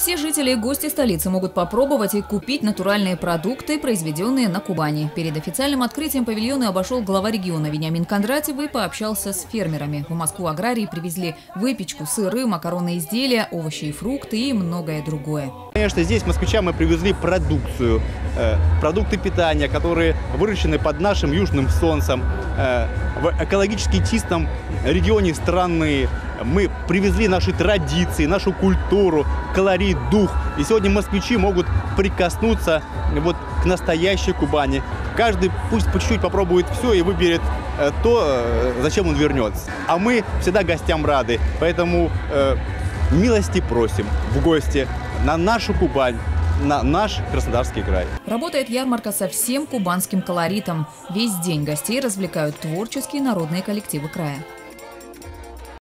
Все жители и гости столицы могут попробовать и купить натуральные продукты, произведенные на Кубани. Перед официальным открытием павильона обошел глава региона Вениамин Кондратьев и пообщался с фермерами. В Москву аграрии привезли выпечку, сыры, макаронные изделия, овощи и фрукты и многое другое. Конечно, здесь москвичам мы привезли продукцию, э, продукты питания, которые выращены под нашим южным солнцем, э, в экологически чистом регионе страны. Мы привезли наши традиции, нашу культуру, колорит, дух. И сегодня москвичи могут прикоснуться вот к настоящей Кубани. Каждый пусть по чуть-чуть попробует все и выберет э, то, э, зачем он вернется. А мы всегда гостям рады. Поэтому э, милости просим в гости на нашу Кубань, на наш Краснодарский край. Работает ярмарка со всем кубанским колоритом. Весь день гостей развлекают творческие народные коллективы края.